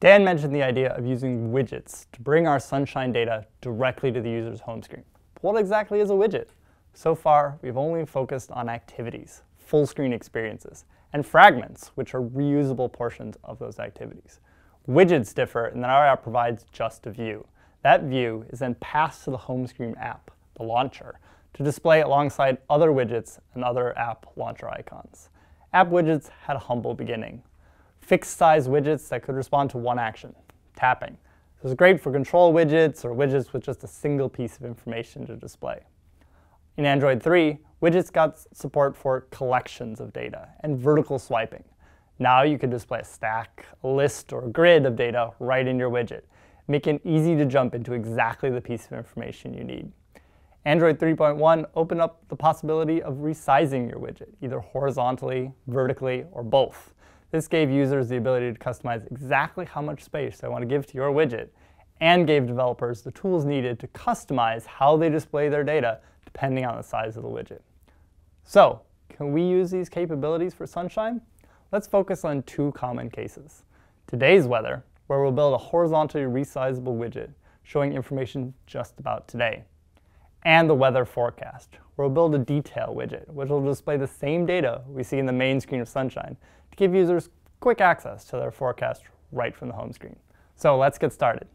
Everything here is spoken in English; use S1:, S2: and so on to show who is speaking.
S1: Dan mentioned the idea of using widgets to bring our Sunshine data directly to the user's home screen. But what exactly is a widget? So far, we've only focused on activities, full screen experiences, and fragments, which are reusable portions of those activities. Widgets differ in that our app provides just a view. That view is then passed to the home screen app, the launcher, to display alongside other widgets and other app launcher icons. App widgets had a humble beginning. Fixed size widgets that could respond to one action, tapping. This was great for control widgets or widgets with just a single piece of information to display. In Android 3, widgets got support for collections of data and vertical swiping. Now you can display a stack, a list, or a grid of data right in your widget, making it easy to jump into exactly the piece of information you need. Android 3.1 opened up the possibility of resizing your widget, either horizontally, vertically, or both. This gave users the ability to customize exactly how much space they want to give to your widget, and gave developers the tools needed to customize how they display their data depending on the size of the widget. So, can we use these capabilities for Sunshine? Let's focus on two common cases. Today's weather, where we'll build a horizontally resizable widget showing information just about today. And the weather forecast, where we'll build a detail widget, which will display the same data we see in the main screen of Sunshine give users quick access to their forecast right from the home screen. So let's get started.